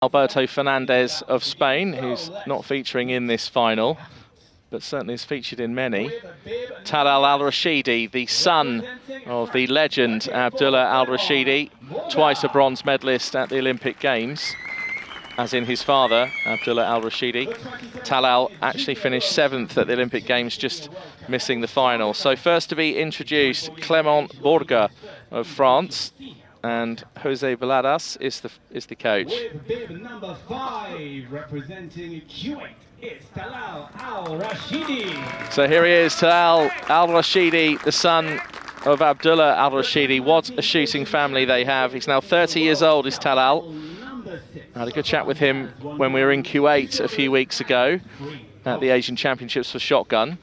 Alberto Fernandez of Spain, who's not featuring in this final, but certainly is featured in many. Talal Al Rashidi, the son of the legend Abdullah Al Rashidi, twice a bronze medalist at the Olympic Games, as in his father, Abdullah Al Rashidi. Talal actually finished seventh at the Olympic Games, just missing the final. So, first to be introduced, Clement Bourga of France and Jose Baladas is the is the coach. With bib number five, representing Kuwait, it's Talal Al Rashidi. So here he is, Talal Al Rashidi, the son of Abdullah Al Rashidi. What a shooting family they have. He's now 30 years old, is Talal. I had a good chat with him when we were in Kuwait a few weeks ago at the Asian Championships for shotgun.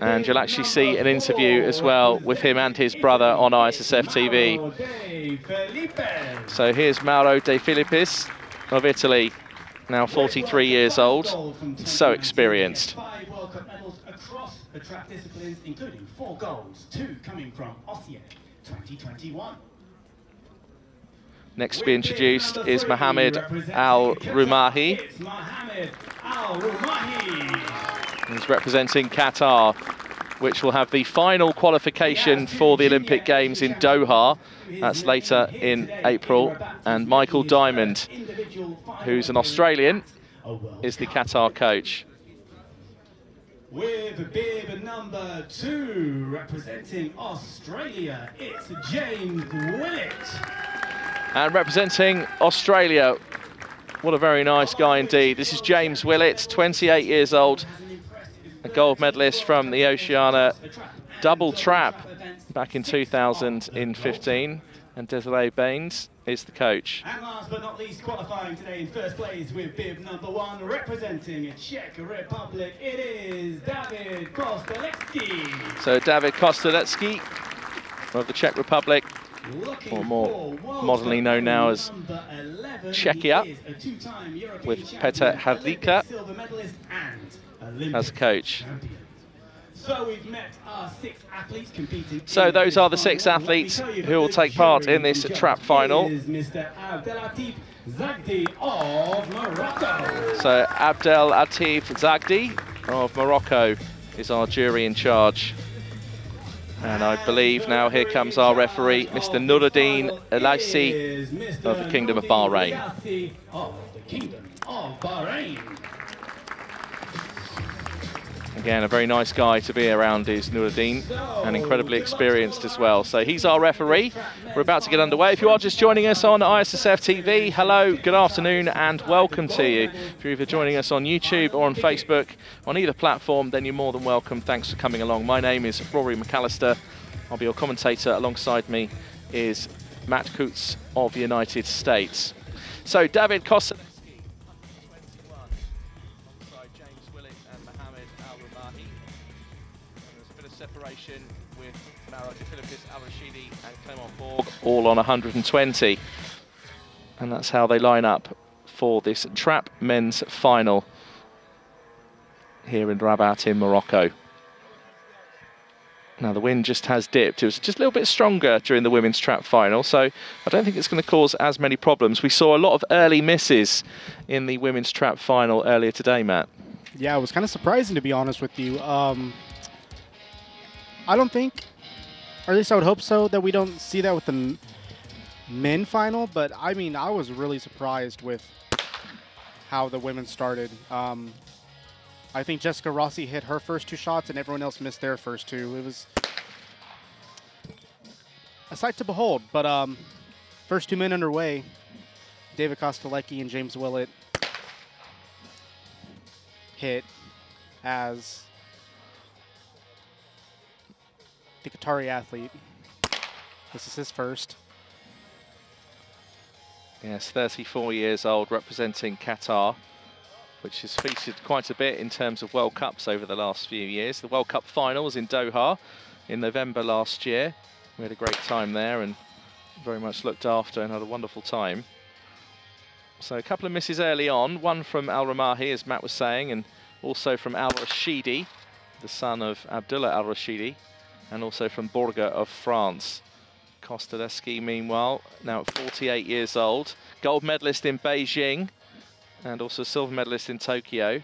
And you'll actually see an interview as well with him and his brother on ISSF TV. So here's Mauro De Filippis of Italy, now 43 years old, so experienced. Including four goals, two coming from Osijek 2021. Next to be introduced is Mohamed Al Rumahi. Al Rumahi. He's representing Qatar, which will have the final qualification for the Olympic Games in Doha. That's later in April. And Michael Diamond, who's an Australian, is the Qatar coach. With bib number two, representing Australia, it's James Willett. And representing Australia, what a very nice guy indeed. This is James Willett, 28 years old, a gold medalist from the Oceania double trap back in 2015. And Desiree Baines is the coach. And last but not least, qualifying today in first place with bib number one, representing Czech Republic, it is David Kostelecky. So David Kostelecky of the Czech Republic, Or more known now as number 11. Czechia, He is a two-time European with Petr Hadlíka Olympic silver medalist and Olympic as coach. So we've met our six athletes competing. So those are the six Let athletes who will take part in this trap final. Is Mr. Abdelatif of So Abdel Atif Zagdi of Morocco is our jury in charge. And I believe now here comes our referee, Mr. Nuruddin Elaisi of the Kingdom of Bahrain. Again, a very nice guy to be around is Nuruddin, and incredibly experienced as well. So he's our referee. We're about to get underway. If you are just joining us on ISSF TV, hello, good afternoon, and welcome to you. If you're either joining us on YouTube or on Facebook, on either platform, then you're more than welcome. Thanks for coming along. My name is Rory McAllister. I'll be your commentator. Alongside me is Matt Coots of the United States. So David Costa. All on 120. And that's how they line up for this trap men's final here in Rabat in Morocco. Now the wind just has dipped. It was just a little bit stronger during the women's trap final, so I don't think it's going to cause as many problems. We saw a lot of early misses in the women's trap final earlier today, Matt. Yeah, it was kind of surprising to be honest with you. Um, I don't think, or at least I would hope so, that we don't see that with the men final. But I mean, I was really surprised with how the women started. Um, I think Jessica Rossi hit her first two shots, and everyone else missed their first two. It was a sight to behold. But um, first two men underway, David Kostelecky and James Willett hit as the Qatari athlete. This is his first. Yes, 34 years old, representing Qatar, which has featured quite a bit in terms of World Cups over the last few years. The World Cup final was in Doha in November last year. We had a great time there and very much looked after and had a wonderful time. So a couple of misses early on, one from Al Rumahi, as Matt was saying, and also from Al Rashidi, the son of Abdullah Al Rashidi, and also from Borga of France. Kostelecky, meanwhile, now at 48 years old, gold medalist in Beijing and also silver medalist in Tokyo.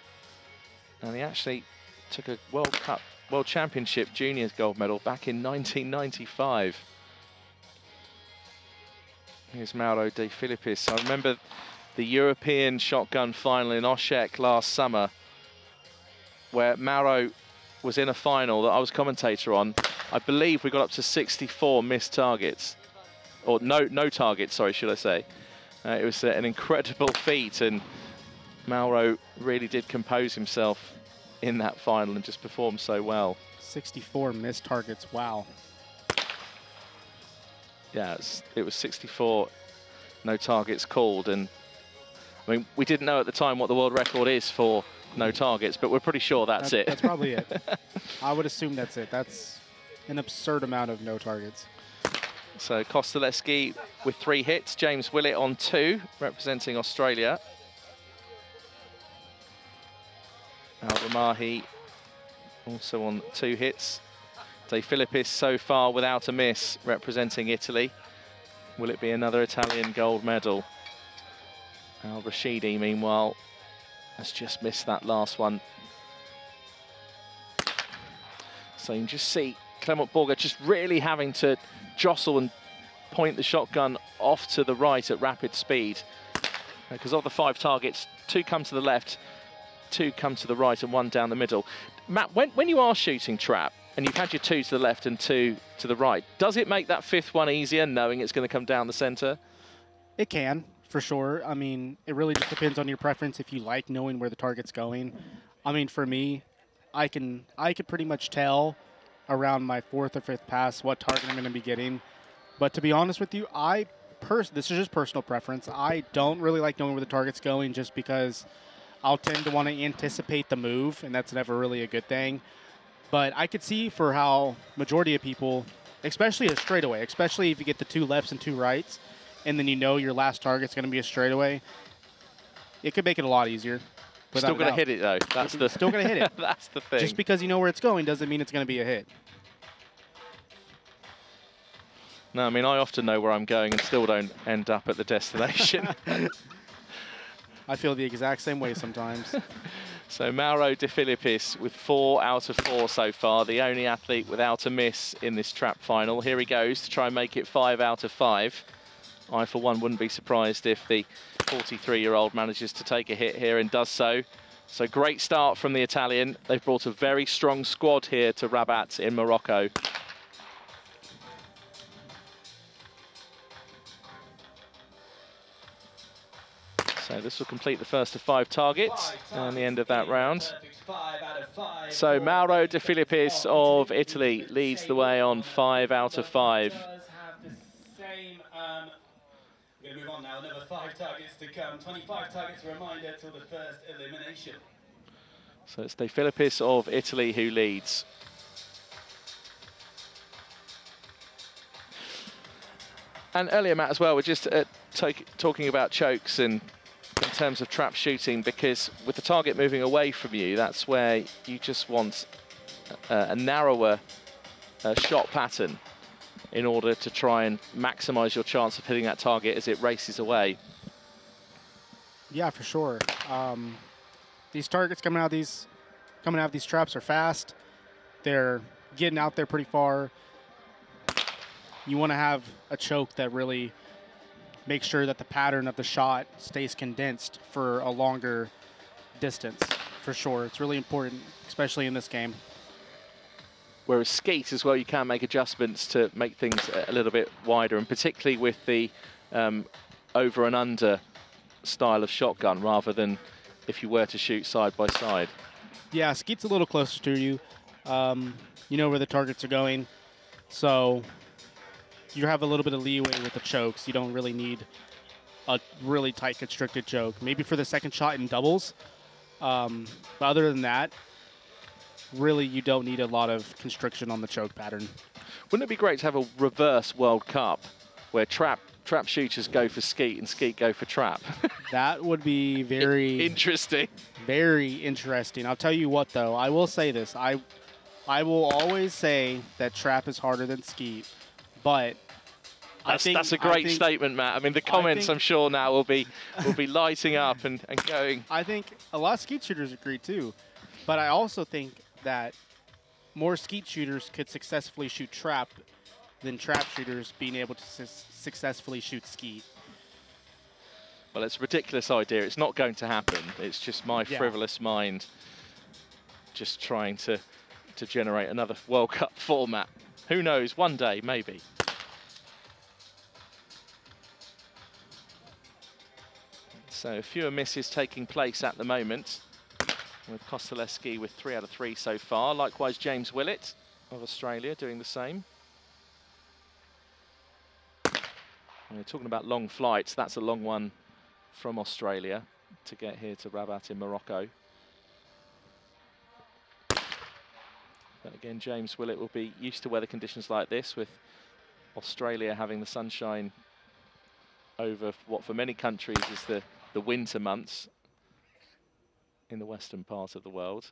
And he actually took a World Cup, World Championship Juniors gold medal back in 1995. Here's Mauro De Filippis. I remember the European shotgun final in Osijek last summer, where Mauro was in a final that I was commentator on. I believe we got up to 64 missed targets, or no no targets. Sorry, should I say? Uh, it was uh, an incredible feat, and Mauro really did compose himself in that final and just performed so well. 64 missed targets. Wow. Yeah, it's, it was 64 no targets called, and I mean we didn't know at the time what the world record is for no targets, but we're pretty sure that's, That- it. That's probably it. I would assume that's it. That's an absurd amount of no targets. So Kostelecky with three hits, James Willett on two, representing Australia. Al Rumahi also on two hits. De Filippis so far without a miss, representing Italy. Will it be another Italian gold medal? Al Rashidi, meanwhile, has just missed that last one. So you can just see Clement Borger just really having to jostle and point the shotgun off to the right at rapid speed. Because of the five targets, two come to the left, two come to the right, and one down the middle. Matt, when, when you are shooting trap and you've had your two to the left and two to the right, does it make that fifth one easier knowing it's going to come down the centre? It can, for sure. I mean, it really just depends on your preference if you like knowing where the target's going. I mean, for me, I can I could pretty much tell around my fourth or fifth pass what target I'm going to be getting. But to be honest with you, I pers- this is just personal preference. I don't really like knowing where the target's going just because I'll tend to want to anticipate the move, and that's never really a good thing. But I could see for how majority of people, especially a straightaway, especially if you get the two lefts and two rights, and then you know your last target's going to be a straightaway, it could make it a lot easier. Still going to hit it though. That's the Still gonna hit it. that's the thing. Just because you know where it's going doesn't mean it's going to be a hit. No, I mean I often know where I'm going and still don't end up at the destination. I feel the exact same way sometimes. so Mauro De Filippis with four out of four so far, the only athlete without a miss in this trap final. Here he goes to try and make it five out of five. I, for one, wouldn't be surprised if the 43-year-old manages to take a hit here and does so. So great start from the Italian. They've brought a very strong squad here to Rabat in Morocco. So this will complete the first of five targets and the end of that round. So Mauro De Filippis of Italy leads the way on five out of five. Does have the same, um, going to move on now. Another five targets to come. 25 targets, reminder, till the first elimination. So it's De Filippis of Italy who leads. And earlier, Matt, as well, we're just uh, talking about chokes and in terms of trap shooting because with the target moving away from you, that's where you just want a, a narrower uh, shot pattern in order to try and maximise your chance of hitting that target as it races away. yeah, for sure. Um, these targets coming out of these coming out of these traps are fast. They're getting out there pretty far. You want to have a choke that really makes sure that the pattern of the shot stays condensed for a longer distance. For sure, it's really important, especially in this game. Whereas skeet as well, you can make adjustments to make things a little bit wider, and particularly with the um, over and under style of shotgun, rather than if you were to shoot side by side. Yeah, Skeet's a little closer to you. Um, you know where the targets are going, so you have a little bit of leeway with the chokes. You don't really need a really tight constricted choke. Maybe for the second shot in doubles, um, but other than that, really you don't need a lot of constriction on the choke pattern. Wouldn't it be great to have a reverse World Cup where trap trap shooters go for skeet and skeet go for trap? That would be very Interesting. very interesting. I'll tell you what though, I will say this. I I will always say that trap is harder than skeet, but That's, think- that's a great think- statement, Matt. I mean, the comments think- I'm sure now will be will be lighting up and, and going. I think a lot of skeet shooters agree too, but I also think that more skeet shooters could successfully shoot trap than trap shooters being able to su- successfully shoot skeet. Well, it's a ridiculous idea. It's not going to happen. It's just my Yeah. frivolous mind just trying to to generate another World Cup format. Who knows? One day, maybe. So fewer misses taking place at the moment with Kostelecky with three out of three so far. Likewise, James Willett of Australia doing the same. We're talking about long flights. That's a long one from Australia to get here to Rabat in Morocco. But again, James Willett will be used to weather conditions like this with Australia having the sunshine over what for many countries is the, the winter months in the western part of the world.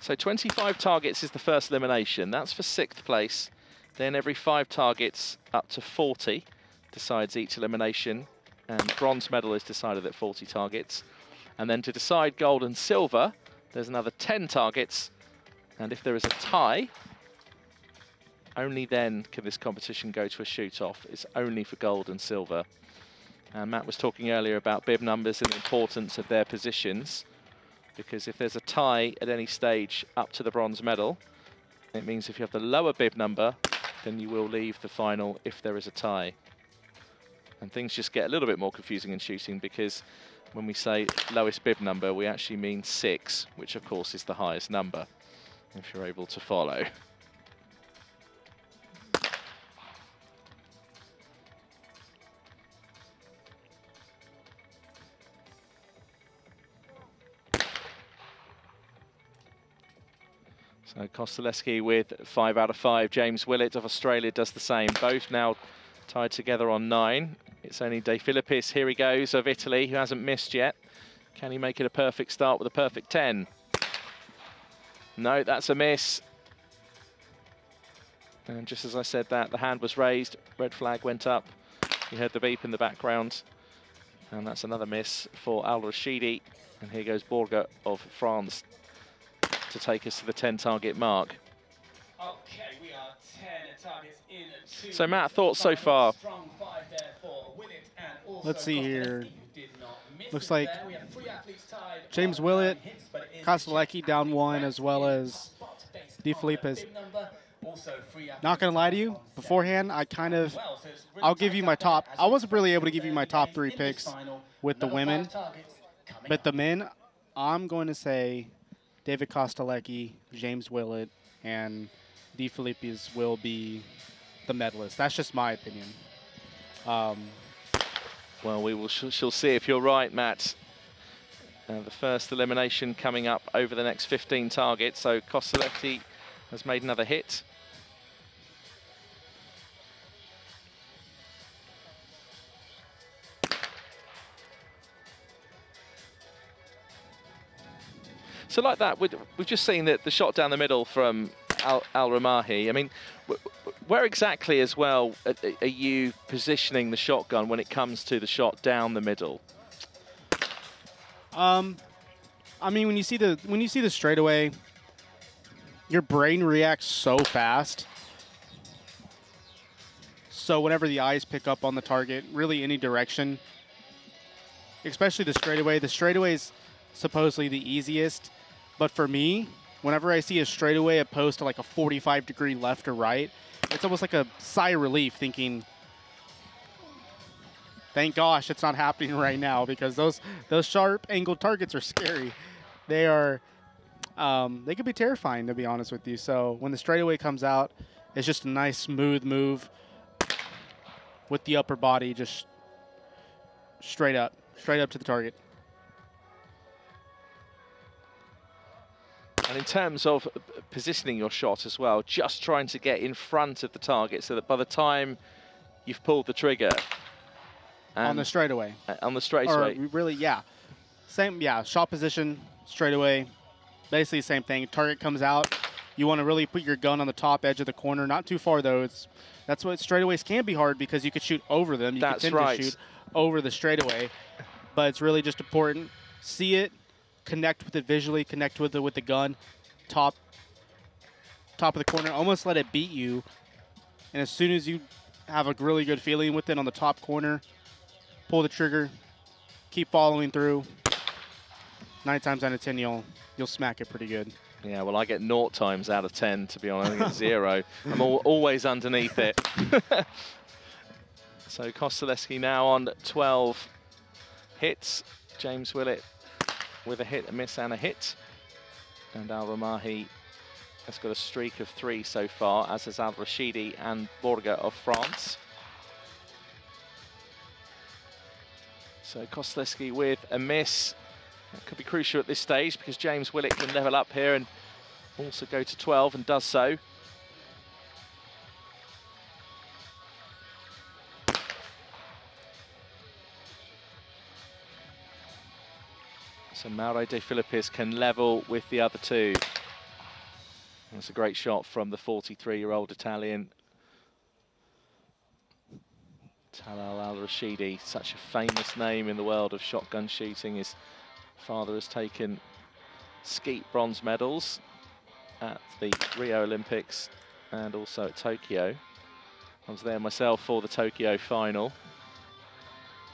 So 25 targets is the first elimination. That's for sixth place. Then every five targets up to 40 decides each elimination. And bronze medal is decided at 40 targets. And then to decide gold and silver, there's another 10 targets. And if there is a tie, only then can this competition go to a shoot-off. It's only for gold and silver. And Matt was talking earlier about bib numbers and the importance of their positions because if there's a tie at any stage up to the bronze medal, it means if you have the lower bib number, then you will leave the final if there is a tie. And things just get a little bit more confusing in shooting because when we say lowest bib number, we actually mean six, which of course is the highest number, if you're able to follow. Uh, Kostelecky with five out of five. James Willett of Australia does the same. Both now tied together on nine. It's only De Filippis, here he goes, of Italy, who hasn't missed yet. Can he make it a perfect start with a perfect 10? No, that's a miss. And just as I said that, the hand was raised, red flag went up. You heard the beep in the background. And that's another miss for Al Rashidi. And here goes Borga of France to take us to the 10 target mark. Okay, we are 10 targets in. Two So, Matt, thoughts so far? Strong five there for Willett and also Let's see here. Kostelecky, who did not miss Looks like there. We have three athletes tied James Willett, nine hits, but it is Kostelecky down athlete one, as well as spot based De on Filippis. their bib number. Also, three Not gonna lie to you, beforehand I kind of well, so it's really I'll give you my top. I wasn't really able to give you my top three picks with the women, five targets coming but the men, I'm going to say David Kostelecky, James Willett, and De Filippis will be the medalists. That's just my opinion. Um, Well, we will sh shall see if you're right, Matt. Uh, the first elimination coming up over the next 15 targets. So Kostelecky has made another hit. So like that, we've just seen that the shot down the middle from Al, Al Rumahi. I mean, wh- wh- where exactly as well are, are you positioning the shotgun when it comes to the shot down the middle? um, I mean, when you see the when you see the straightaway, your brain reacts so fast. So whenever the eyes pick up on the target, really any direction, especially the straightaway, the straightaway is supposedly the easiest. But for me, whenever I see a straightaway opposed to like a 45 degree left or right, it's almost like a sigh of relief thinking, thank gosh it's not happening right now because those those sharp angled targets are scary. They are um, they could be terrifying to be honest with you. So when the straightaway comes out, it's just a nice smooth move with the upper body just straight up, straight up to the target. And in terms of uh, positioning your shot as well, just trying to get in front of the target so that by the time you've pulled the trigger on the straightaway. uh, on the Or straightaway, really, yeah. Same, yeah. Shot position, straightaway. Basically the same thing. Target comes out. You want to really put your gun on the top edge of the corner. Not too far though. It's that's what straightaways can be hard because you could shoot over them. You That's can tend right. to shoot over the straightaway. But it's really just important. See it, connect with it visually, connect with it with the gun, top top of the corner. Almost let it beat you. And as soon as you have a really good feeling with it on the top corner, pull the trigger, keep following through. Nine times out of ten, you'll you'll smack it pretty good. Yeah, well, I get naught times out of 10, to be honest. I think it's zero. I'm al always underneath it. so Kostelecky now on 12 hits. James Willett with a hit, a miss, and a hit. And Al Rumahi has got a streak of three so far, as has Al Rashidi and Borga of France. So Kostelecky with a miss. That could be crucial at this stage because James Willett can level up here and also go to 12 and does so. So Mauro De Filippis can level with the other two. That's a great shot from the 43-year-old Italian. Talal Al-Rashidi, such a famous name in the world of shotgun shooting. His father has taken skeet bronze medals at the Rio Olympics and also at Tokyo. I was there myself for the Tokyo final.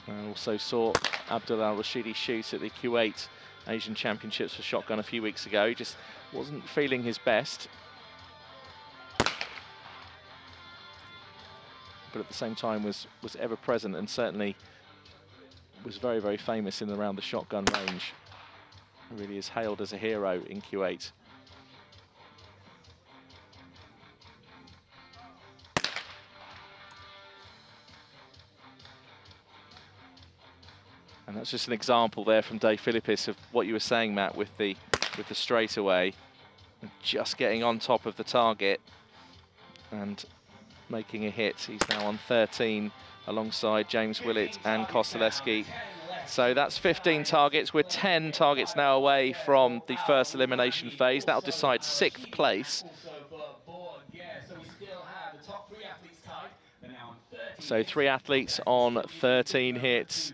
I also saw Abdul Al Rashidi shoot at the Kuwait Asian Championships for shotgun a few weeks ago. He just wasn't feeling his best. But at the same time was, was ever present and certainly was very, very famous in and around the shotgun range. Really is hailed as a hero in Q8. That's just an example there from De Filippis of what you were saying, Matt, with the with the straightaway, just getting on top of the target and making a hit. He's now on 13 alongside James Willett and Kostelecky. So that's 15 targets. We're 10 targets now away from the first elimination phase. That'll decide sixth place. So three athletes on 13 hits.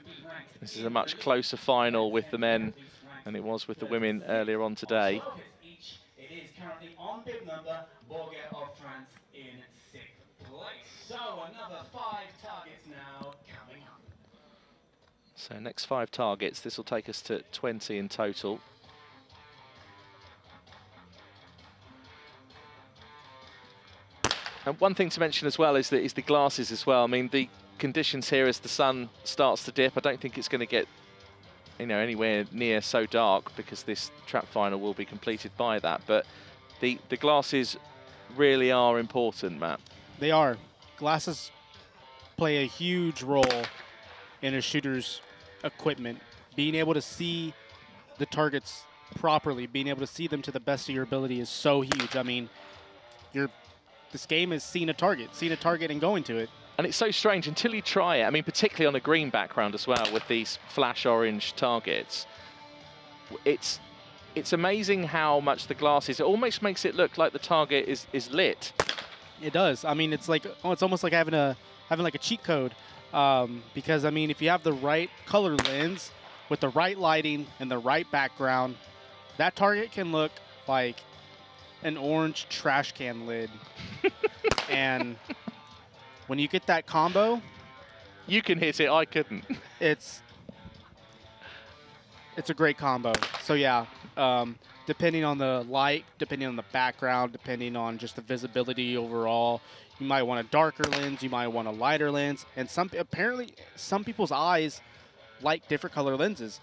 This is a much closer final with the men than it was with the women earlier on today. It is currently on bib number, Borget of France in sixth place. So another five targets now coming up. So next five targets, this will take us to 20 in total. And one thing to mention as well is that is the glasses as well. I mean, the conditions here as the sun starts to dip, I don't think it's going to get you know anywhere near so dark because this trap final will be completed by that. But the the glasses really are important, Matt. They are. Glasses play a huge role in a shooter's equipment. Being able to see the targets properly, being able to see them to the best of your ability is so huge. I mean, you're this game is seeing a target, seeing a target and going to it. And it's so strange until you try it. I mean, particularly on a green background as well with these flash orange targets. It's it's amazing how much the glasses, it almost makes it look like the target is, is lit. It does. I mean, it's like oh, it's almost like having a having like a cheat code. Um, because I mean, if you have the right color lens with the right lighting and the right background, that target can look like an orange trash can lid. and when you get that combo, You can hit it, I couldn't. it's it's a great combo. So yeah, um, depending on the light, depending on the background, depending on just the visibility overall, you might want a darker lens, you might want a lighter lens, and some apparently some people's eyes like different color lenses.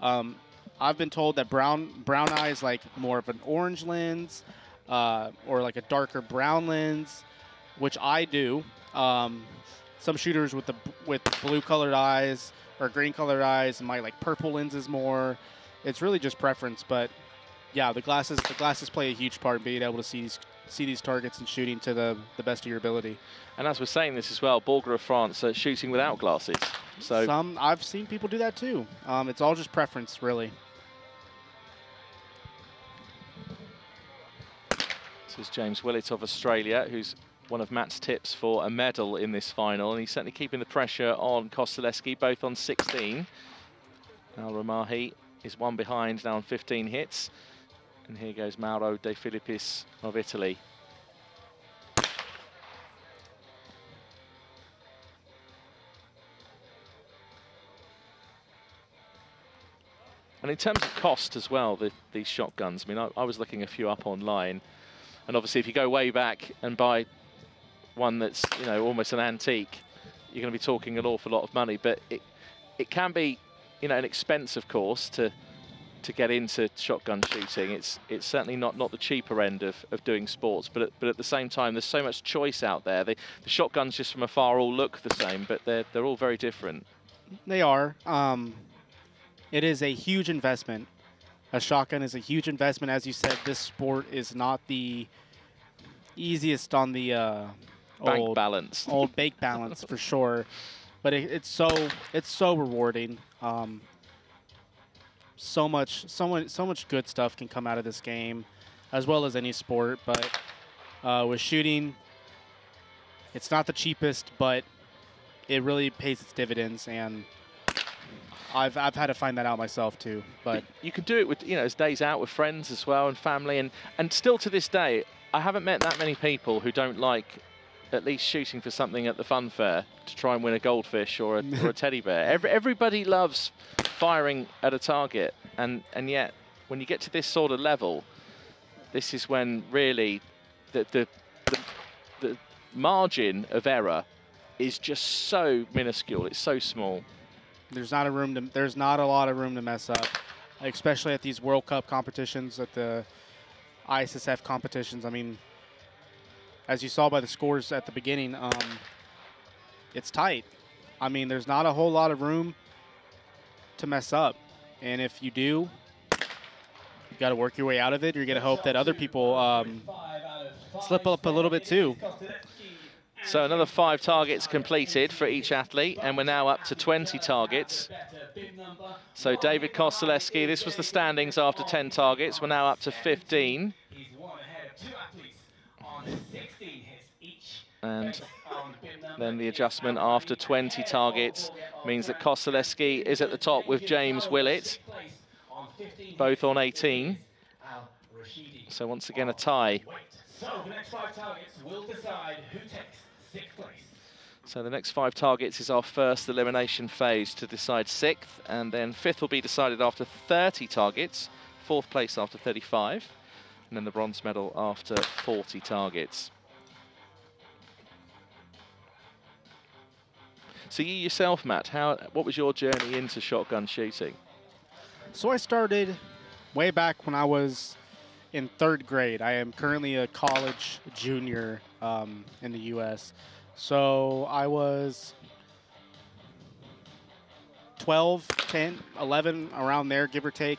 Um, I've been told that brown brown eyes like more of an orange lens, uh, or like a darker brown lens, which I do. Um, some shooters with the with blue colored eyes or green colored eyes might like purple lenses more. It's really just preference, but yeah, the glasses the glasses play a huge part in being able to see these see these targets and shooting to the the best of your ability. And as we're saying this as well, Borger of France uh, shooting without glasses. So Some I've seen people do that too. Um, it's all just preference, really. this is James Willett of Australia, who's one of Matt's tips for a medal in this final, and he's certainly keeping the pressure on Kostelecky, both on 16. Al Rumahi is one behind now on 15 hits. And here goes Mauro De Filippis of Italy. And in terms of cost as well, the, these shotguns, I mean, I, I was looking a few up online, and obviously if you go way back and buy one that's, you know, almost an antique, you're going to be talking an awful lot of money, but it, it can be, you know, an expense, of course, to to get into shotgun shooting. It's it's certainly not, not the cheaper end of, of doing sports, but at, but at the same time, there's so much choice out there. the shotguns just from afar all look the same, but they're, they're all very different. They are. Um, it is a huge investment. A shotgun is a huge investment. As you said, this sport is not the easiest on the uh, Bank old, balance. old bake balance for sure. But it, it's so it's so rewarding. Um, so much so much so much good stuff can come out of this game, as well as any sport. But uh, with shooting, it's not the cheapest, but it really pays its dividends and. I've, I've had to find that out myself too, but you can do it with you know as days out with friends as well and family and and still to this day I haven't met that many people who don't like at least shooting for something at the fun fair to try and win a goldfish or a, or a teddy bear. Every, everybody loves firing at a target, and, and yet when you get to this sort of level, this is when really the, the, the, the margin of error is just so minuscule. It's so small. There's not a room to. There's not a lot of room to mess up, especially at these World Cup competitions, at the ISSF competitions. I mean, as you saw by the scores at the beginning, um, it's tight. I mean, there's not a whole lot of room to mess up, and if you do, you got to work your way out of it. You're going to hope that other people um, slip up a little bit too. So another five targets completed for each athlete, and we're now up to 20 targets. So David Kostelecky, this was the standings after 10 targets. We're now up to 15. And then the adjustment after 20 targets means that Kostelecky is at the top with James Willett, both on 18. So once again a tie. So the next five targets is our first elimination phase to decide sixth, and then fifth will be decided after 30 targets, fourth place after 35, and then the bronze medal after 40 targets. So you yourself, Matt, how what was your journey into shotgun shooting? So I started way back when I was in third grade. I am currently a college junior um, in the U.S. So I was 12, 10, 11, around there, give or take.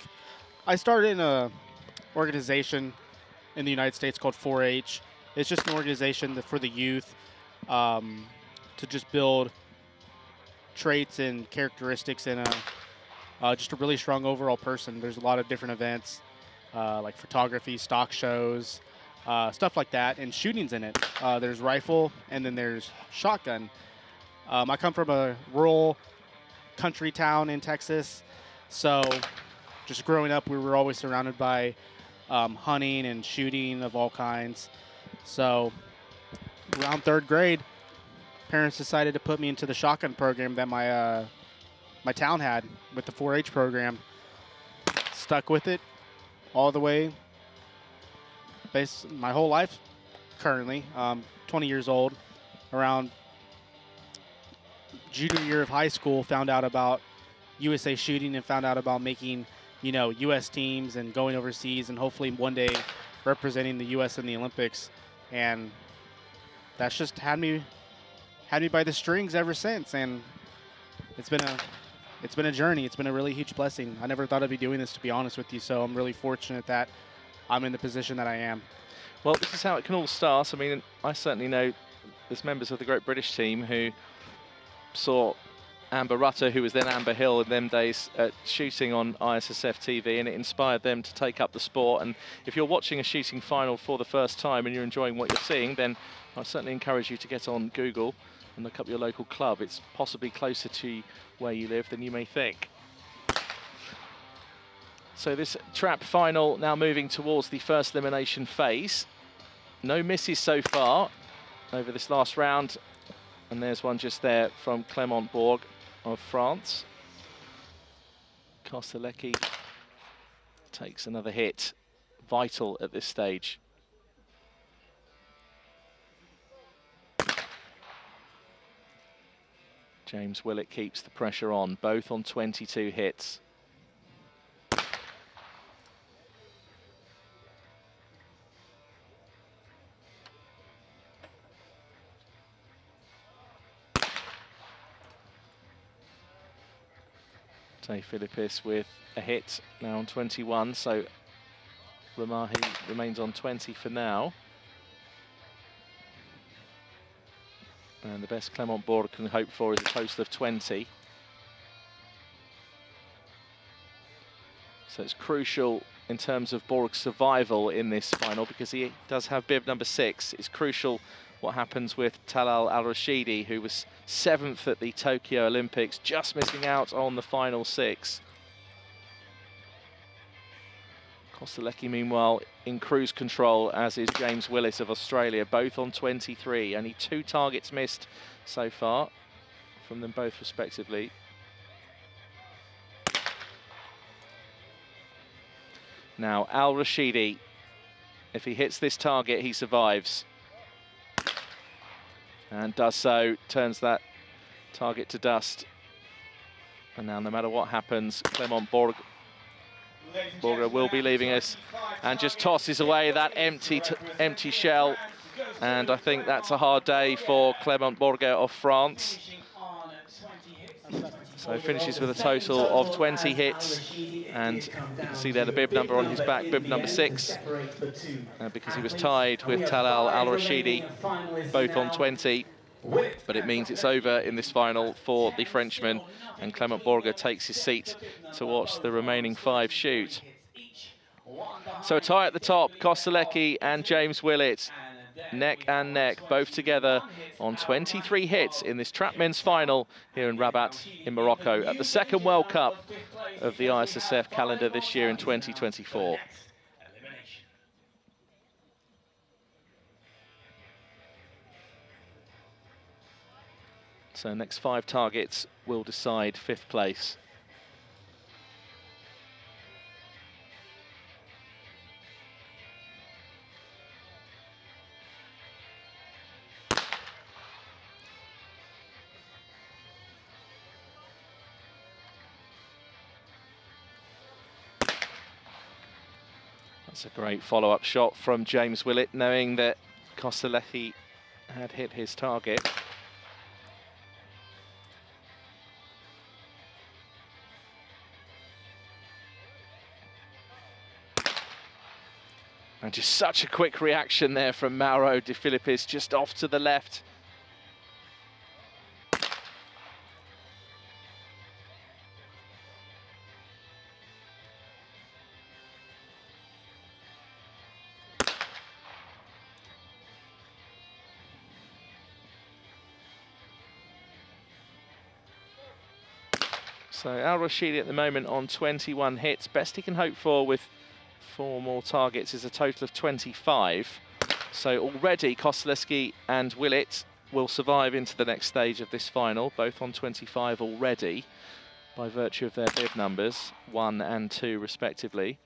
I started in a organization in the United States called 4-H. It's just an organization for the youth um, to just build traits and characteristics and a uh, just a really strong overall person. There's a lot of different events uh, like photography, stock shows, uh, stuff like that, and shootings in it. Uh, there's rifle, and then there's shotgun. Um, I come from a rural country town in Texas, so just growing up, we were always surrounded by um, hunting and shooting of all kinds. So around third grade, parents decided to put me into the shotgun program that my uh, my town had with the 4-H program. Stuck with it all the way, base my whole life. Currently, um, 20 years old. Around junior year of high school, found out about USA shooting and found out about making, you know, U.S. teams and going overseas and hopefully one day representing the U.S. in the Olympics. And that's just had me had me by the strings ever since. And it's been a it's been a journey. It's been a really huge blessing. I never thought I'd be doing this, to be honest with you. So I'm really fortunate that I'm in the position that I am. Well, this is how it can all start. I mean, I certainly know there's members of the Great British team who saw Amber Rutter, who was then Amber Hill in them days, shooting on ISSF TV, and it inspired them to take up the sport. And if you're watching a shooting final for the first time and you're enjoying what you're seeing, then I certainly encourage you to get on Google and look up your local club. It's possibly closer to where you live than you may think. So this trap final now moving towards the first elimination phase. No misses so far over this last round. And there's one just there from Clement Bourgue of France. Kostelecky takes another hit. Vital at this stage. James Willett keeps the pressure on, both on 22 hits. De Filippis with a hit now on 21, so Ramahi remains on 20 for now. And the best Clement Bourgue can hope for is a total of 20. So it's crucial in terms of Bourgue's survival in this final because he does have bib number six. It's crucial what happens with Talal Al-Rashidi, who was seventh at the Tokyo Olympics, just missing out on the final six. Kostelecky, meanwhile, in cruise control, as is James Willett of Australia, both on 23. Only two targets missed so far from them both respectively. Now, Al-Rashidi, if he hits this target, he survives and does so, turns that target to dust. And now no matter what happens, Clement Bourgue Borger will be leaving us and just tosses away that empty empty shell. And I think that's a hard day for Clement Borger of France. So finishes with a total of 20 hits. And you can see there the bib number on his back, bib number six, uh, because he was tied with Talal Al-Rashidi, both on 20. But it means it's over in this final for the Frenchman, and Clement Borger takes his seat to watch the remaining five shoot. So a tie at the top, Kostelecky and James Willett neck and neck, both together on 23 hits in this trap men's final here in Rabat in Morocco at the second World Cup of the ISSF calendar this year in 2024. So next five targets will decide fifth place. That's a great follow-up shot from James Willett, knowing that Kostelecky had hit his target. Just such a quick reaction there from Mauro De Filippis, just off to the left. So Al Rashidi at the moment on 21 hits. Best he can hope for with four more targets is a total of 25. So already Kostelecky and Willett will survive into the next stage of this final, both on 25 already, by virtue of their bib numbers, one and two respectively.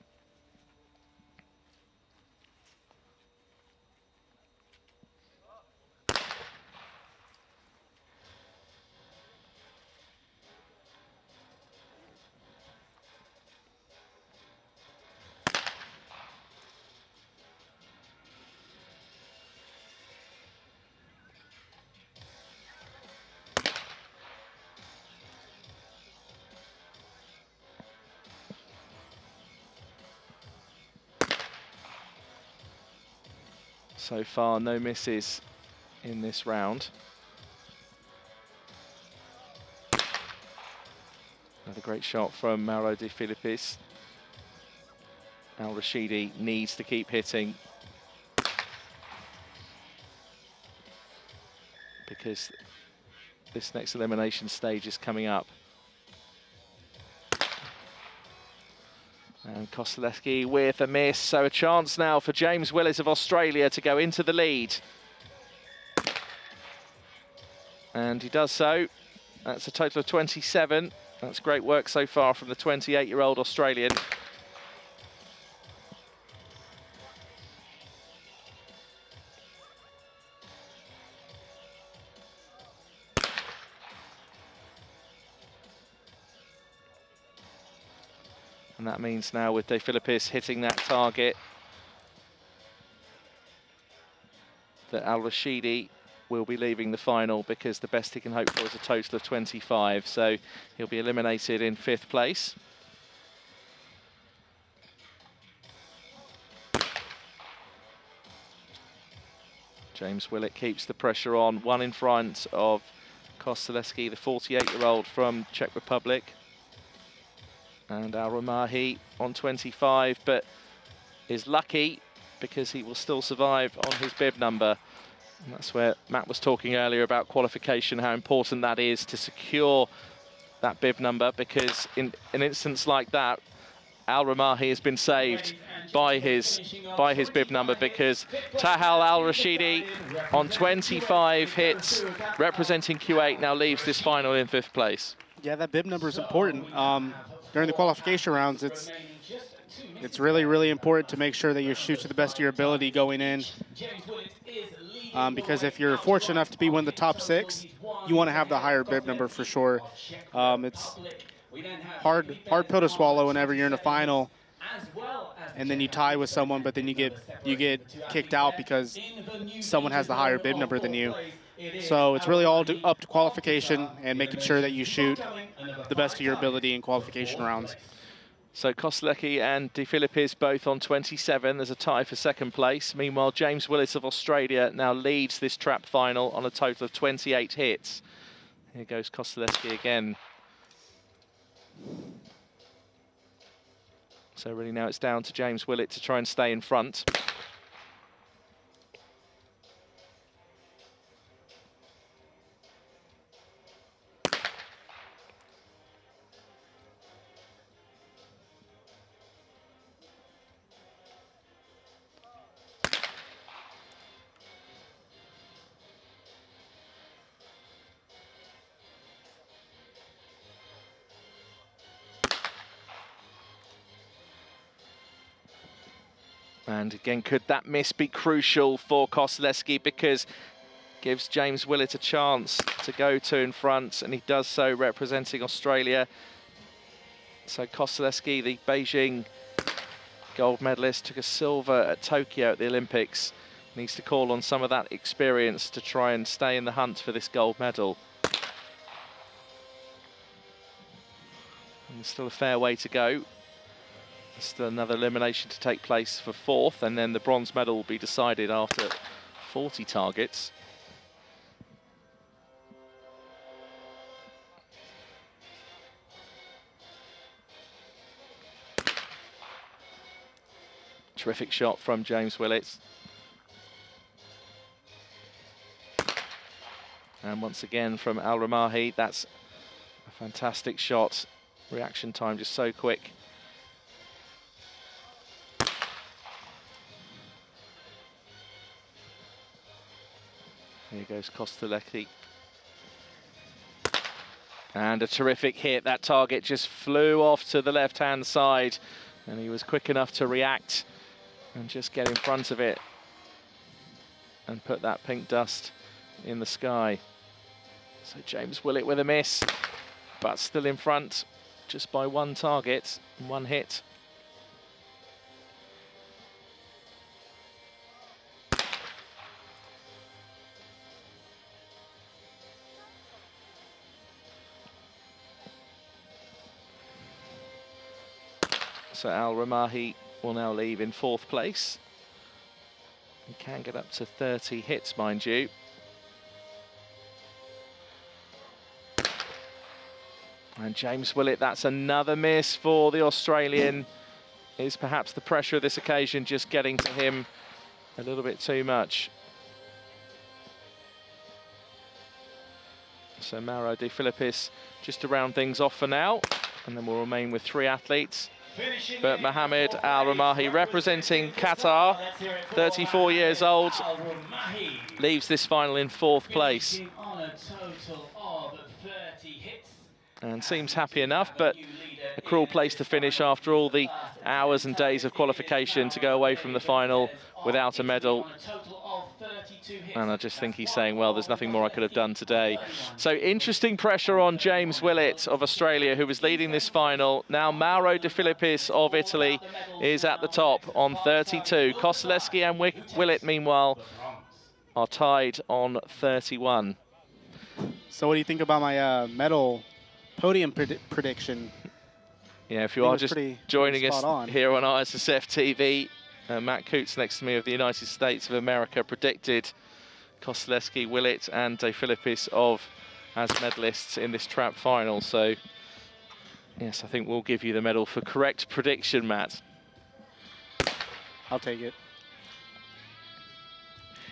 So far, no misses in this round. Another great shot from Mauro De Filippis. Al Rashidi needs to keep hitting because this next elimination stage is coming up. And Kostelecky with a miss, so a chance now for James Willett of Australia to go into the lead. And he does so. That's a total of 27. That's great work so far from the 28-year-old Australian. Means now with De Filippis hitting that target that Al Rashidi will be leaving the final because the best he can hope for is a total of 25. So he'll be eliminated in fifth place. James Willett keeps the pressure on, one in front of Kostelecky, the 48-year-old from Czech Republic and Al Rumahi on 25, but is lucky because he will still survive on his bib number. And that's where Matt was talking earlier about qualification, how important that is to secure that bib number, because in an instance like that, Al Rumahi has been saved by his by his bib number because Talal Al Rashidi on 25 hits representing Kuwait now leaves this final in fifth place. Yeah, that bib number is important. Um, during the qualification rounds, it's it's really, really important to make sure that you shoot to the best of your ability going in. Um, because if you're fortunate enough to be one of the top six, you want to have the higher bib number for sure. Um, it's hard, hard pill to swallow whenever you're in a final, and then you tie with someone, but then you get you get kicked out because someone has the higher bib number than you. So it's really all to, up to qualification and making sure that you shoot the best of your ability in qualification rounds. So Kostelecky and De Filippis both on 27. There's a tie for second place. Meanwhile, James Willett of Australia now leads this trap final on a total of 28 hits. Here goes Kostelecky again. So really now it's down to James Willett to try and stay in front. And again, could that miss be crucial for Kostelecky because gives James Willett a chance to go to in front, and he does so representing Australia. So Kostelecky, the Beijing gold medalist, took a silver at Tokyo at the Olympics. Needs to call on some of that experience to try and stay in the hunt for this gold medal. And still a fair way to go. Another elimination to take place for fourth, and then the bronze medal will be decided after 40 targets. Terrific shot from James Willett. And once again from Al Rumahi, that's a fantastic shot. Reaction time just so quick. Here goes Kostelecky. And a terrific hit. That target just flew off to the left-hand side. And he was quick enough to react and just get in front of it and put that pink dust in the sky. So James Willett with a miss, but still in front just by one target, one hit. So Al Rumahi will now leave in fourth place. He can get up to 30 hits, mind you. And James Willett, that's another miss for the Australian. Is perhaps the pressure of this occasion just getting to him a little bit too much? So Mauro De Filippis just to round things off for now, and then we'll remain with three athletes. But Mohamed Al Rumahi, representing Qatar, 34 years old, leaves this final in fourth place. And seems happy enough, but a cruel place to finish after all the hours and days of qualification to go away from the final without a medal. And I just think he's saying, well, there's nothing more I could have done today. So interesting pressure on James Willett of Australia, who was leading this final. Now Mauro De Filippis of Italy is at the top on 32. Kostelecky and Willett, meanwhile, are tied on 31. So what do you think about my uh, medal podium pred prediction? Yeah, if you are just joining us on. here on ISSF TV, uh, Matt Coots next to me of the United States of America predicted Kosleski, Willett and De Filippis of as medalists in this trap final. So, yes, I think we'll give you the medal for correct prediction, Matt. I'll take it.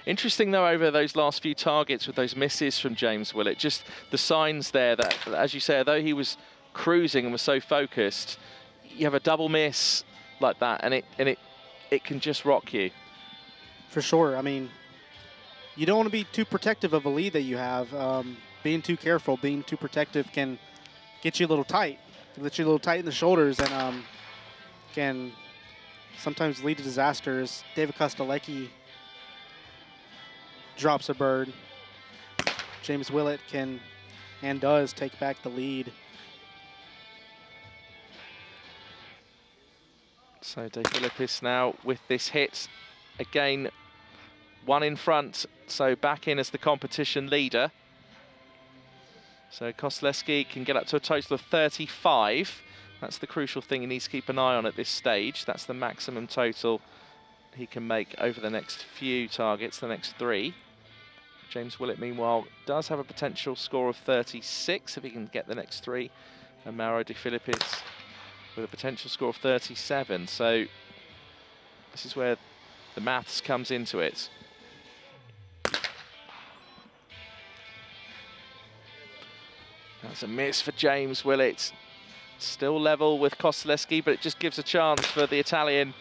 Interesting, though, over those last few targets with those misses from James Willett, just the signs there that, as you say, although he was cruising and was so focused, you have a double miss like that, and it and it it can just rock you. For sure. I mean, you don't want to be too protective of a lead that you have. Um, being too careful, being too protective can get you a little tight, get you a little tight in the shoulders, and um, can sometimes lead to disasters. David Kostelecky drops a bird. James Willett can and does take back the lead. So De Filippis now with this hit. Again, one in front, so back in as the competition leader. So Kostelecky can get up to a total of 35. That's the crucial thing he needs to keep an eye on at this stage. That's the maximum total he can make over the next few targets, the next three. James Willett, meanwhile, does have a potential score of 36 if he can get the next three. And Mauro De Filippis with a potential score of 37. So this is where the maths comes into it. That's a miss for James Willett. Still level with Kostelecky, but it just gives a chance for the Italian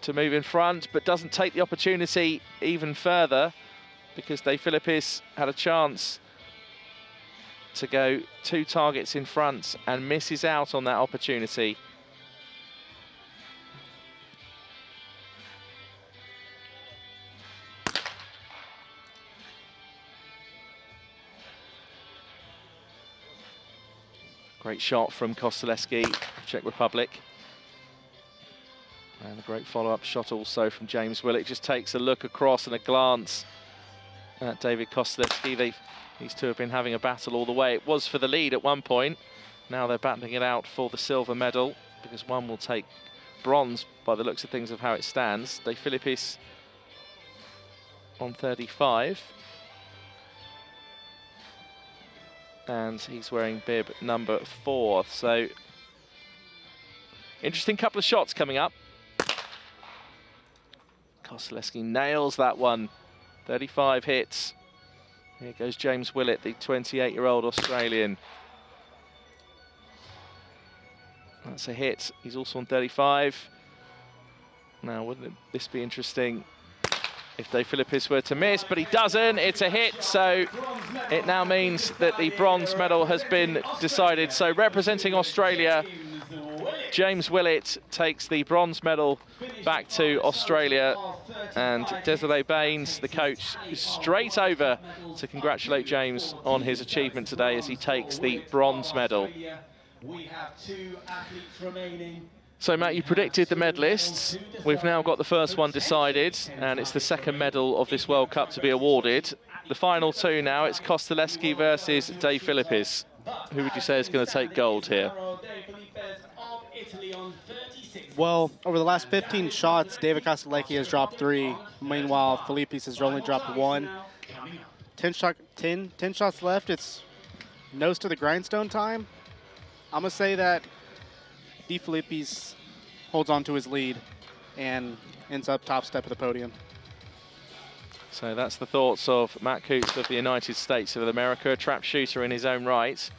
to move in front, but doesn't take the opportunity even further because De Filippis had a chance to go two targets in front and misses out on that opportunity. Great shot from Kostelecky, Czech Republic. And a great follow-up shot also from James Willett. Just takes a look across and a glance at David Kostelecky. They these two have been having a battle all the way. It was for the lead at one point. Now they're battling it out for the silver medal because one will take bronze by the looks of things of how it stands. De Filippis on 35. And he's wearing bib number four. So, interesting couple of shots coming up. Kostelecky nails that one. 35 hits. Here goes James Willett, the 28-year-old Australian. That's a hit. He's also on 35. Now, wouldn't this be interesting if De Filippis were to miss, but he doesn't. It's a hit, so it now means that the bronze medal has been decided. So representing Australia, James Willett takes the bronze medal back to Australia and Desiree Baines, the coach, is straight over to congratulate James on his achievement today as he takes the bronze medal. So Matt, you predicted the medalists. We've now got the first one decided and it's the second medal of this World Cup to be awarded. The final two now, it's Kostelecky versus De Filippis. Who would you say is going to take gold here? Well, over the last 15 shots, David Kostelecky has dropped three. Meanwhile, Filippis has only dropped one. 10, shot, 10, 10 shots left. It's nose to the grindstone time. I'm gonna say that De Filippis holds on to his lead and ends up top step of the podium. So that's the thoughts of Matt Coots of the United States of America, a trap shooter in his own right.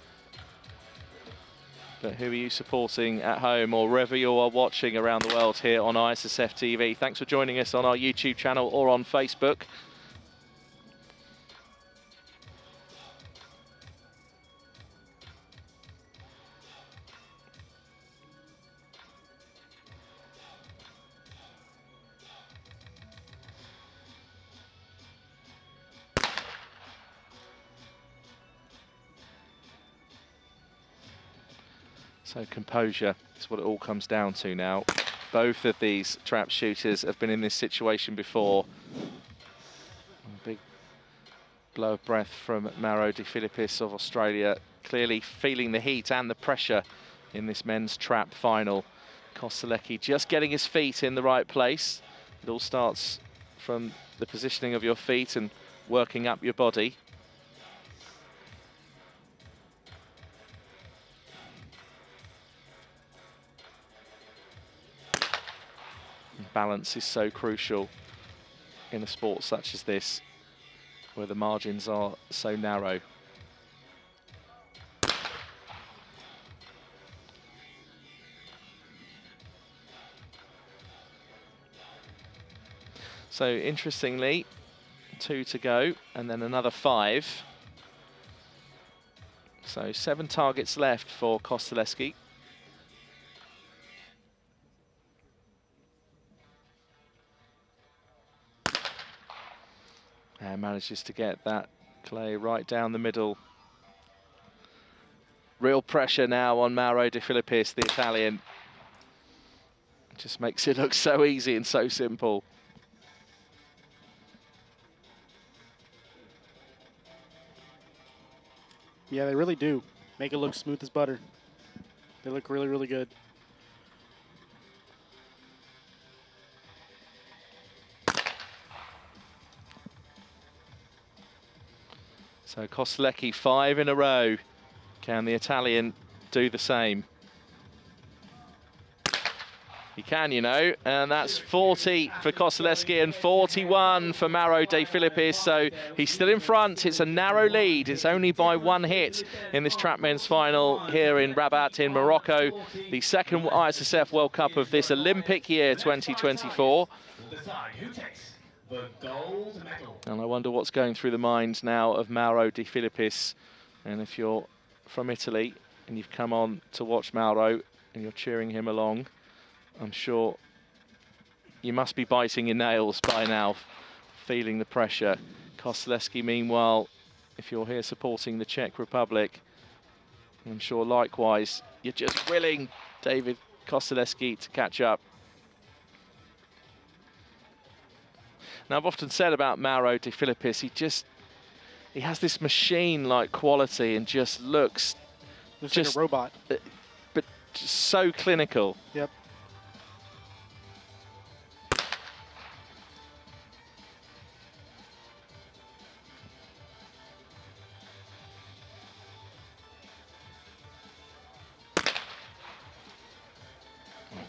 But who are you supporting at home or wherever you are watching around the world here on ISSF TV? Thanks for joining us on our YouTube channel or on Facebook. So composure is what it all comes down to now. Both of these trap shooters have been in this situation before. A big blow of breath from Mauro De Filippis of Australia, clearly feeling the heat and the pressure in this men's trap final. Kostelecky just getting his feet in the right place. It all starts from the positioning of your feet and working up your body. Balance is so crucial in a sport such as this, where the margins are so narrow. So interestingly, two to go and then another five. So seven targets left for Kostelecky. Manages to get that clay right down the middle. Real pressure now on Mauro De Filippis, the Italian. Just makes it look so easy and so simple. Yeah, they really do. Make it look smooth as butter. They look really, really good. So Kostelecky five in a row. Can the Italian do the same? He can, you know, and that's 40 for Kostelecky and 41 for Mauro De Filippis, so he's still in front. It's a narrow lead. It's only by one hit in this trap men's final here in Rabat in Morocco, the second ISSF World Cup of this Olympic year 2024. And I wonder what's going through the mind now of Mauro De Filippis. And if you're from Italy and you've come on to watch Mauro and you're cheering him along, I'm sure you must be biting your nails by now, feeling the pressure. Kostelecky, meanwhile, if you're here supporting the Czech Republic, I'm sure likewise, you're just willing David Kostelecky to catch up. Now, I've often said about Mauro De Filippis, he just, he has this machine-like quality and just looks... Looks just, like a robot. Uh, but just so clinical. Yep.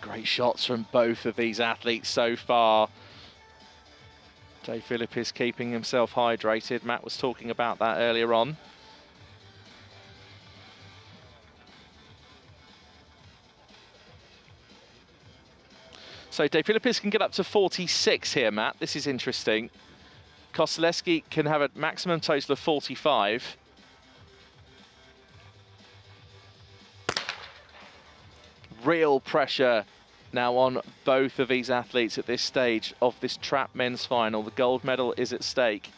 Great shots from both of these athletes so far. De Filippis keeping himself hydrated. Matt was talking about that earlier on. So De Filippis can get up to 46 here, Matt. This is interesting. Kostelecky can have a maximum total of 45. Real pressure now on both of these athletes at this stage of this trap men's final. The gold medal is at stake.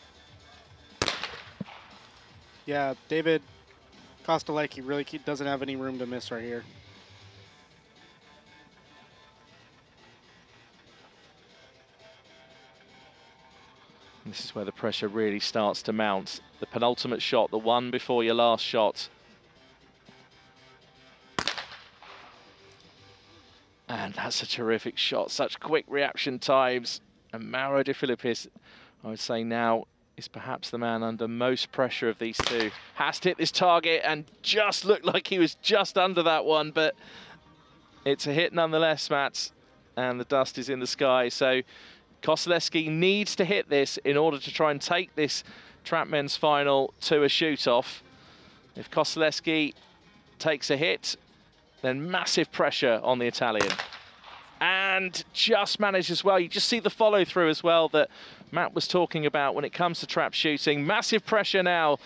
Yeah, David Kostelecky really doesn't have any room to miss right here. This is where the pressure really starts to mount. The penultimate shot, the one before your last shot. And that's a terrific shot. Such quick reaction times. And Mauro De Filippis, I would say now, is perhaps the man under most pressure of these two. Has to hit this target and just looked like he was just under that one, but it's a hit nonetheless, Matt, and the dust is in the sky. So Kostelecky needs to hit this in order to try and take this trap men's final to a shoot-off. If Kostelecky takes a hit, then massive pressure on the Italian. And just managed as well. You just see the follow through as well that Matt was talking about when it comes to trap shooting. Massive pressure now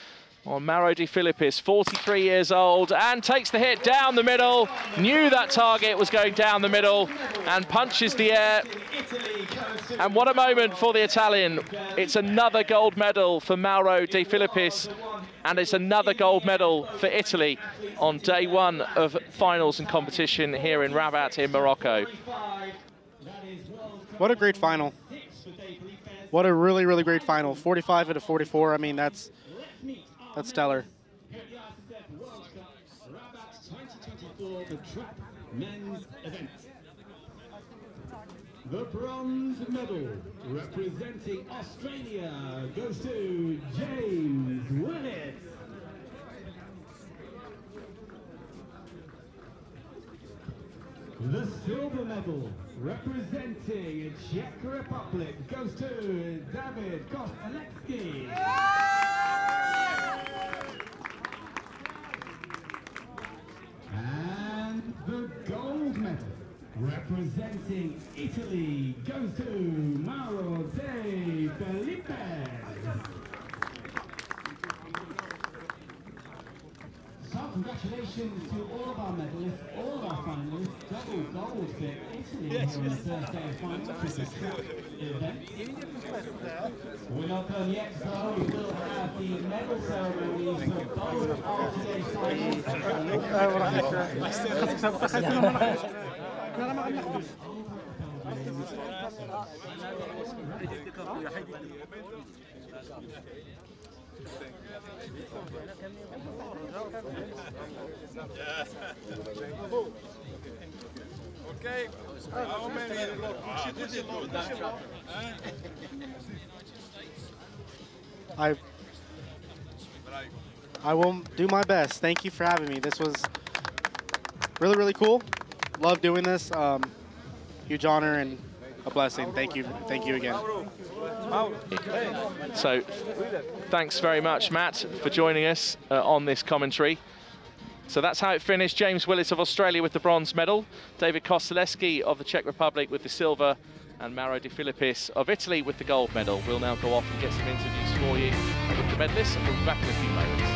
Oh, on Mauro De Filippis, 43 years old, and takes the hit down the middle. Knew that target was going down the middle and punches the air. And what a moment for the Italian. It's another gold medal for Mauro De Filippis, and it's another gold medal for Italy on day one of finals and competition here in Rabat in Morocco. What a great final. What a really, really great final. 45 out of 44. I mean, that's that's stellar. The bronze medal representing Australia goes to James Willett. The silver medal representing Czech Republic goes to David Kostelecky. And the gold medal representing Italy goes to Mauro De Felipe. Congratulations to all of our medalists, all of our finalists, double gold for Italy here on the first day of finals for this event. We're not done yet, so we will have the medal ceremony for both of today's finals. I I will do my best. Thank you for having me. This was really, really cool. Love doing this. Um, huge honor and a blessing. Thank you. Thank you again. So thanks very much, Matt, for joining us uh, on this commentary. So that's how it finished. James Willett of Australia with the bronze medal, David Kostelecky of the Czech Republic with the silver, and Mauro De Filippis of Italy with the gold medal. We'll now go off and get some interviews for you with the medalists, and we'll be back in a few moments.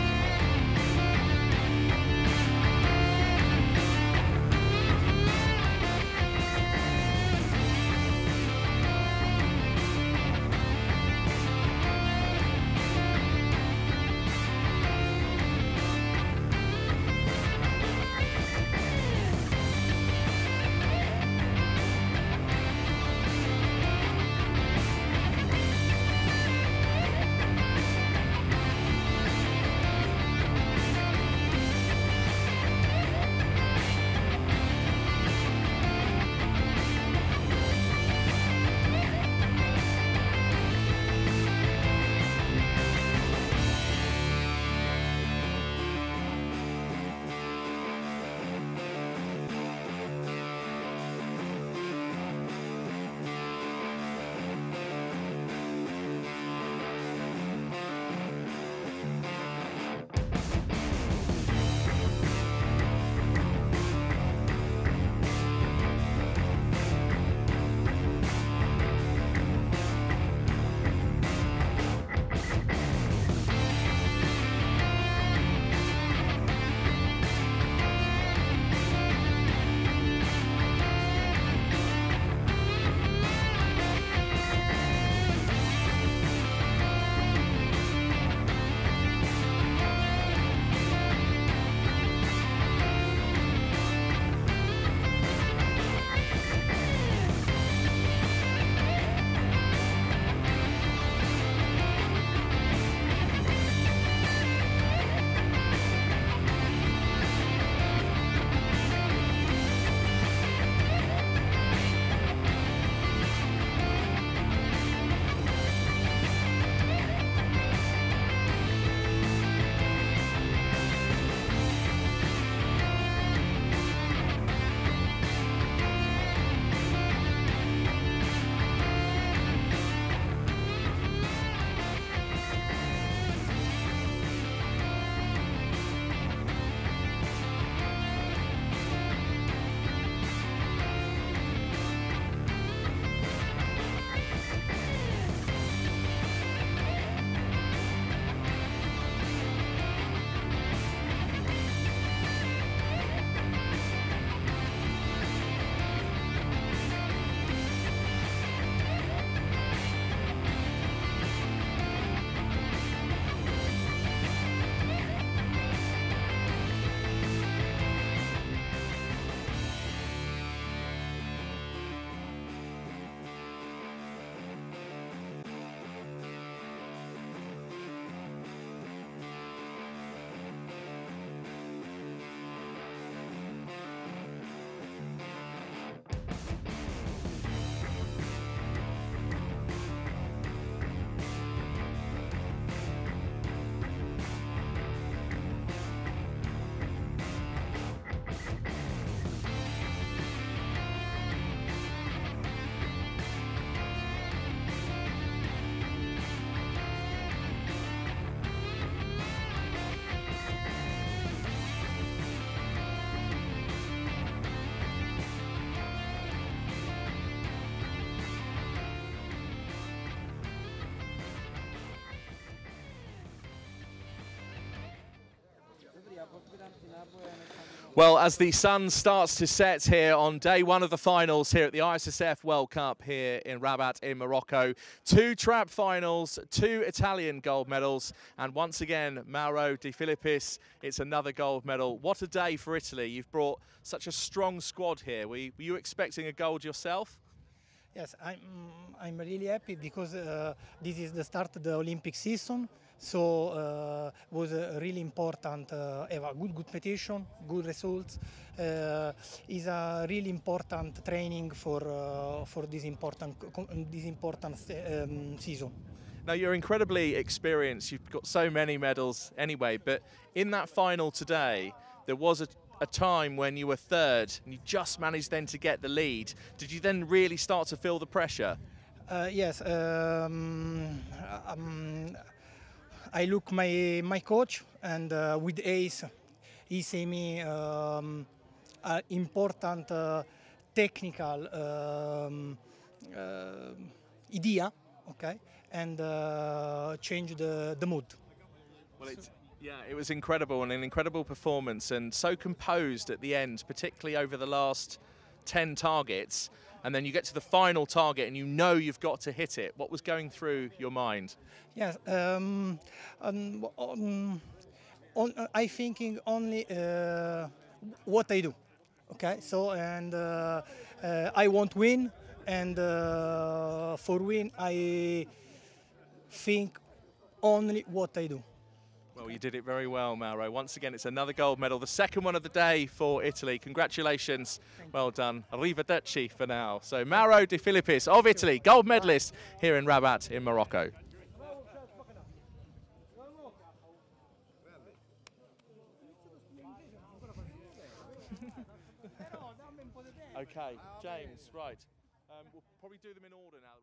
Well, as the sun starts to set here on day one of the finals here at the ISSF World Cup here in Rabat in Morocco, two trap finals, two Italian gold medals, and once again, Mauro De Filippis, it's another gold medal. What a day for Italy. You've brought such a strong squad here. Were you, were you expecting a gold yourself? Yes, I'm, I'm really happy because uh, this is the start of the Olympic season. So uh, was a really important, uh, have a good competition, good results. Uh, is a really important training for uh, for this important this important um, season. Now you're incredibly experienced. You've got so many medals anyway, but in that final today, there was a, a time when you were third and you just managed then to get the lead. Did you then really start to feel the pressure? Uh, yes. Um, um, I look my my coach and uh, with Ace, he say me um, uh, important uh, technical um, uh, idea, okay, and uh, change the the mood. Well, yeah, it was incredible and an incredible performance, and so composed at the end, particularly over the last ten targets and then you get to the final target and you know you've got to hit it. What was going through your mind? Yes, um, on, on, I thinking only uh, what I do. Okay, so and uh, uh, I want win, and uh, for win I think only what I do. Well, you did it very well, Mauro. Once again, it's another gold medal, the second one of the day for Italy. Congratulations. Well done. Arrivederci for now. So, Mauro De Filippis of Italy, gold medalist here in Rabat in Morocco. okay, James, right. Um, we'll probably do them in order now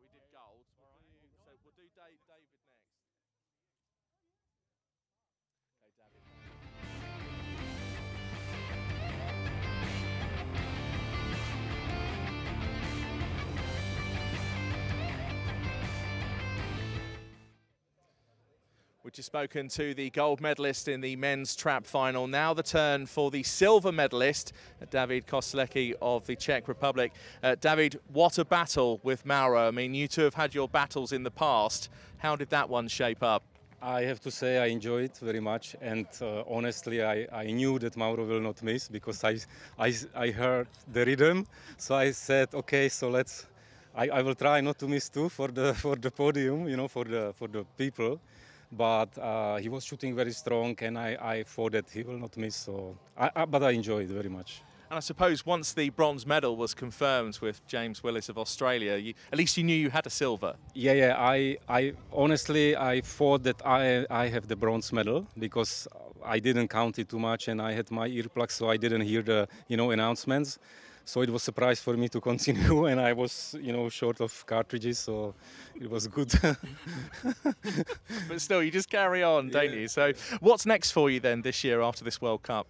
We've just spoken to the gold medalist in the men's trap final. Now the turn for the silver medalist, David Kostecki of the Czech Republic. Uh, David, what a battle with Mauro. I mean, you two have had your battles in the past. How did that one shape up? I have to say I enjoy it very much, and uh, honestly, I, I knew that Mauro will not miss because I, I, I heard the rhythm. So I said, okay, so let's. I, I will try not to miss too for the for the podium, you know, for the for the people. But uh, he was shooting very strong, and I, I thought that he will not miss. So, I, I, but I enjoyed it very much. And I suppose once the bronze medal was confirmed with James Willett of Australia, you, at least you knew you had a silver. Yeah, yeah. I, I honestly, I thought that I, I have the bronze medal because I didn't count it too much, and I had my earplugs, so I didn't hear the, you know, announcements. So it was a surprise for me to continue, and I was, you know, short of cartridges, so it was good. but still, you just carry on, don't yeah. you? So, what's next for you then this year after this World Cup?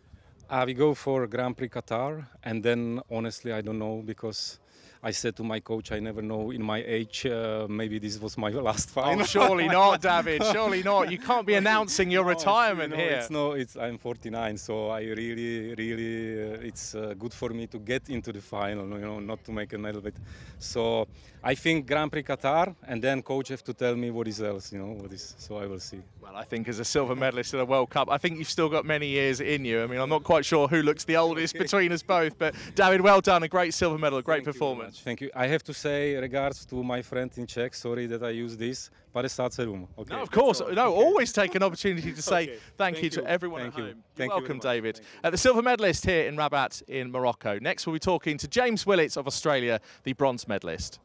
Uh, we go for Grand Prix Qatar, and then honestly, I don't know because I said to my coach, I never know in my age, uh, maybe this was my last final. Oh, surely not, David. Surely not. You can't be announcing your no, retirement you know, here. It's no, it's I'm 49, so I really, really, uh, it's uh, good for me to get into the final. You know, not to make a medal, but so I think Grand Prix Qatar, and then coach have to tell me what is else. You know, what is. So I will see. Well, I think as a silver medalist at the World Cup, I think you've still got many years in you. I mean, I'm not quite sure who looks the oldest between us both, but David, well done. A great silver medal, a great Thank performance. You Thank you. I have to say regards to my friend in Czech. Sorry that I use this. Pare room. Okay. No, of course. No, okay. always take an opportunity to say okay. thank, thank you, you, to everyone thank at you. home. Thank welcome, you David. Uh, the silver medalist here in Rabat in Morocco. Next, we'll be talking to James Willett of Australia, the bronze medalist.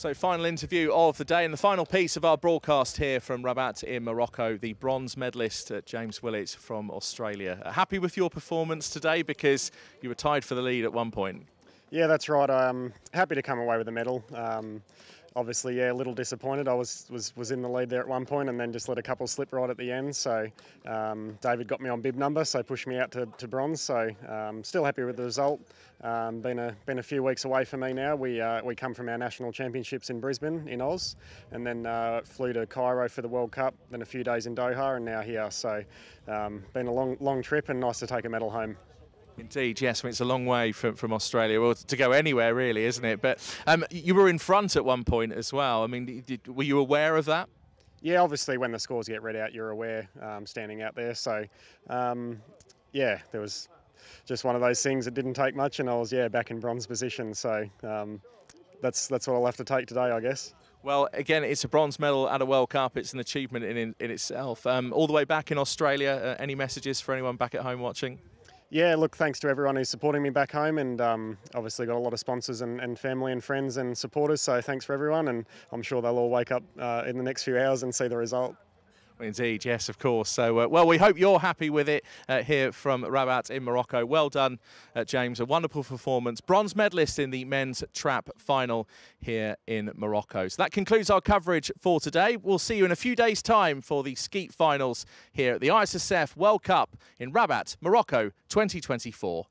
So, final interview of the day and the final piece of our broadcast here from Rabat in Morocco. The bronze medalist uh, James Willett from Australia. Uh, happy with your performance today because you were tied for the lead at one point. Yeah, that's right. I'm happy to come away with a medal. Um, obviously, yeah, a little disappointed. I was, was was in the lead there at one point and then just let a couple slip right at the end. So um, David got me on bib number, so pushed me out to, to bronze. So um, still happy with the result. Um, been a been a few weeks away for me now. We uh, we come from our national championships in Brisbane in Oz, and then uh, flew to Cairo for the World Cup. Then a few days in Doha, and now here. So um, been a long long trip and nice to take a medal home. Indeed, yes. I mean, it's a long way from, from Australia, well, to go anywhere, really, isn't it? But um, you were in front at one point as well. I mean, did, were you aware of that? Yeah, obviously, when the scores get read out, you're aware um, standing out there. So, um, yeah, there was just one of those things that didn't take much, and I was, yeah, back in bronze position. So, um, that's, that's what I'll have to take today, I guess. Well, again, it's a bronze medal at a World Cup. It's an achievement in, in, in itself. Um, all the way back in Australia, uh, any messages for anyone back at home watching? Yeah, look, thanks to everyone who's supporting me back home, and um, obviously got a lot of sponsors and, and, family and friends and supporters. So thanks for everyone, and I'm sure they'll all wake up uh, in the next few hours and see the result. Indeed, yes, of course. So, uh, well, we hope you're happy with it uh, here from Rabat in Morocco. Well done, uh, James. A wonderful performance. Bronze medalist in the men's trap final here in Morocco. So that concludes our coverage for today. We'll see you in a few days' time for the skeet finals here at the ISSF World Cup in Rabat, Morocco 2024.